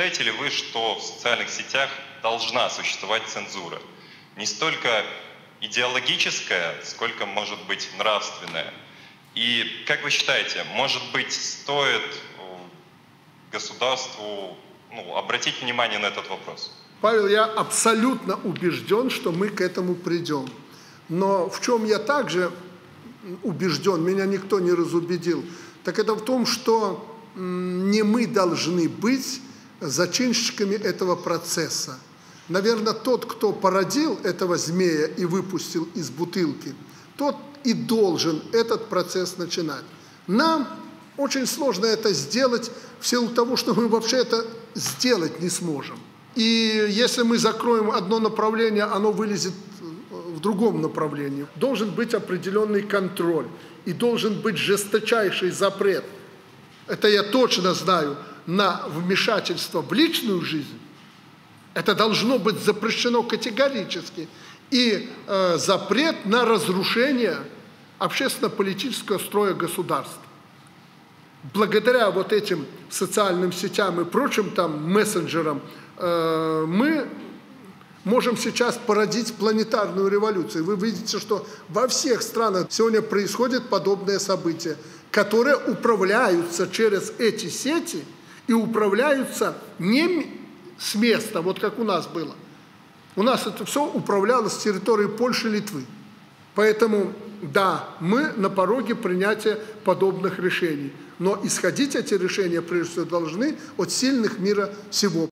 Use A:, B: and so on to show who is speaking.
A: Считаете ли вы, что в социальных сетях должна существовать цензура? Не столько идеологическая, сколько, может быть, нравственная. И как вы считаете, может быть, стоит государству ну, обратить внимание на этот вопрос?
B: Павел, я абсолютно убежден, что мы к этому придем. Но в чем я также убежден, меня никто не разубедил, так это в том, что не мы должны быть зачинщиками этого процесса. Наверное, тот, кто породил этого змея и выпустил из бутылки, тот и должен этот процесс начинать. Нам очень сложно это сделать в силу того, что мы вообще это сделать не сможем. И если мы закроем одно направление, оно вылезет в другом направлении. Должен быть определенный контроль и должен быть жесточайший запрет. Это я точно знаю на вмешательство в личную жизнь. Это должно быть запрещено категорически. И э, запрет на разрушение общественно-политического строя государства. Благодаря вот этим социальным сетям и прочим там мессенджерам э, мы можем сейчас породить планетарную революцию. Вы видите, что во всех странах сегодня происходят подобные события, которые управляются через эти сети и управляются не с места, вот как у нас было. У нас это все управлялось с территории Польши и Литвы. Поэтому, да, мы на пороге принятия подобных решений. Но исходить эти решения, прежде всего, должны от сильных мира всего.